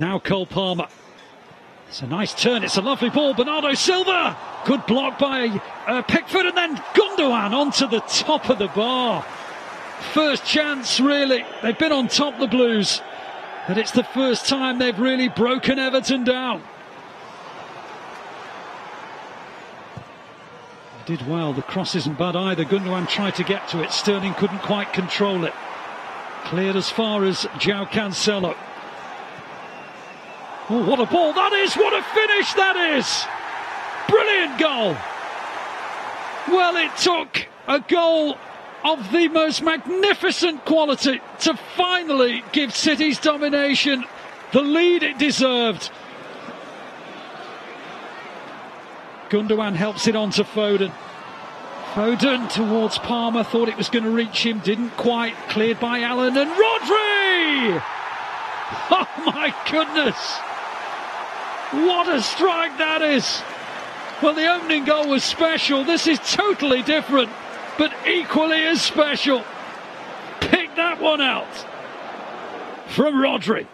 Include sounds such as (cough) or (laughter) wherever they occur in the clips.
Now Cole Palmer. It's a nice turn. It's a lovely ball. Bernardo Silva. Good block by uh, Pickford and then Gundogan onto the top of the bar. First chance, really. They've been on top, the Blues. But it's the first time they've really broken Everton down. They did well. The cross isn't bad either. Gundogan tried to get to it. Sterling couldn't quite control it. Cleared as far as João Cancelo. What a ball that is! What a finish that is! Brilliant goal! Well, it took a goal of the most magnificent quality to finally give City's domination the lead it deserved. Gundogan helps it on to Foden. Foden towards Palmer, thought it was going to reach him, didn't quite. Cleared by Allen and Rodri! (laughs) Oh my goodness! What a strike that is! Well, the opening goal was special. This is totally different, but equally as special. Pick that one out from Rodri.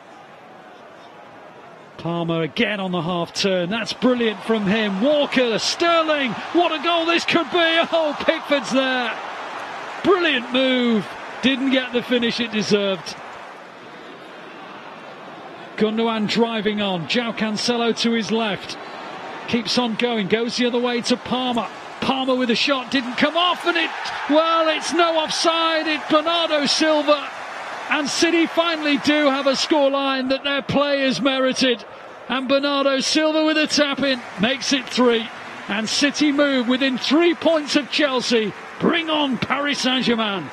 Palmer again on the half turn. That's brilliant from him. Walker, Sterling. What a goal this could be. Oh, Pickford's there. Brilliant move. Didn't get the finish it deserved. Gundogan driving on. João Cancelo to his left. Keeps on going. Goes the other way to Palmer. Palmer with a shot. Didn't come off. And it, well, it's no offside. It's Bernardo Silva. And City finally do have a scoreline that their players merited. And Bernardo Silva with a tap in makes it three. And City move within three points of Chelsea. Bring on Paris Saint Germain.